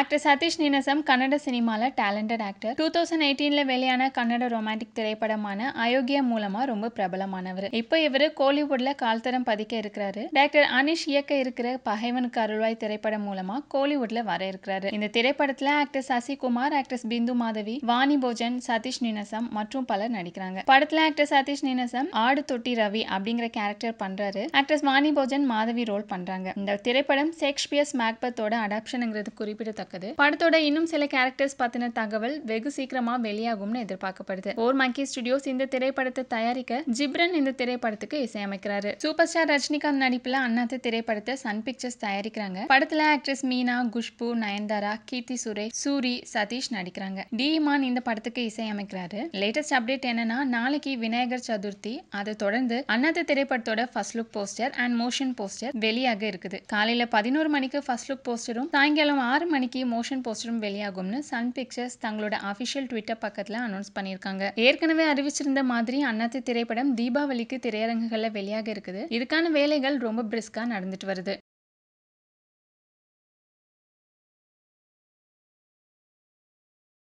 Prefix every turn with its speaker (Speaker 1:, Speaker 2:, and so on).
Speaker 1: Actor Satish நீனசம் Kannada சினிமாவில் talented actor two thousand எயிட்டீனில் வெளியான கன்னட ரொமான்டிக் திரைப்படமான அயோக்கியா மூலமாக ரொம்ப பிரபலமானவர். இப்போ இவரு கோலிவுட்டில் கால்தரம் பதிக்க இருக்கிறாரு. டாக்டர் அனிஷ் இயக்க இருக்கிற பகைவனுக்கு அருள்வாய் திரைப்படம் மூலமாக கோலிவுட்ல வர இருக்கிறாரு. இந்த திரைப்படத்தில் ஆக்டர் சசிகுமார் ஆக்ட்ரஸ் பிந்து மாதவி வாணி போஜன் சதீஷ் நீனசம் மற்றும் பலர் நடிக்கிறாங்க. படத்தில் ஆக்டர் சதீஷ் நீனசம் ஆடு தொட்டி ரவி அப்படிங்கிற கேரக்டர் பண்ணுறாரு ஆக்ட்ரஸ் வாணி போஜன் மாதவி ரோல் பண்ணுறாங்க இந்த திரைப்படம் ஷேக்ஸ்பியர்ஸ் மேக்பத்தோட அடாப்ஷனுங்கிறது எதிர்பார்க்குது படத்தோட இன்னும் சில கேரக்டர்ஸ் பத்தின தகவல் வெகு சீக்கிரமா வெளியாகும்னு எதிர்பார்க்கப்படுது. ஓர் மங்கி ஸ்டுடியோஸ் இந்த திரைப்படத்தை தயாரிக்க ஜிப்ரன் இந்த திரைப்படத்துக்கு இசையமைக்கிறாரு. சூப்பர் ஸ்டார் ரஜினிகாந்த் நடிப்புல அண்ணாத்து திரைப்படத்தை சன் பிக்சர்ஸ் தயாரிக்கிறாங்க. படத்துல ஆக்ட்ரஸ் மீனா குஷ்பு நயன்தாரா கீர்த்தி சுரேஷ் சூரி சதீஷ் நடிக்கிறாங்க. டிஇமான் இந்த படத்துக்கு இசையமைக்கிறாரு. லேட்டஸ்ட் அப்டேட் என்னன்னா நாளைக்கு விநாயகர் சதுர்த்தி. அதை தொடர்ந்து அண்ணாத்து திரைப்படத்தோட first look poster and motion poster வெளியாக இருக்குது. காலையில பதினோரு மணிக்கு ஃபர்ஸ்ட் லுக் போஸ்டரும் சாயங்காலம் ஆறு மணிக்கு மோஷன் போஸ்டரும் வெளியாகும்னு சன் பிக்சர்ஸ் தங்களோட அஃபிஷியல் ட்விட்டர் பக்கத்துல அனௌன்ஸ் பண்ணியிருக்காங்க. ஏற்கனவே அறிவிச்சிருந்த மாதிரி அண்ணாத்து திரைப்படம் தீபாவளிக்கு திரையரங்குகளில் வெளியாக இருக்குது. இதுக்கான வேலைகள் ரொம்ப பிரிஸ்கா நடந்துட்டு வருது.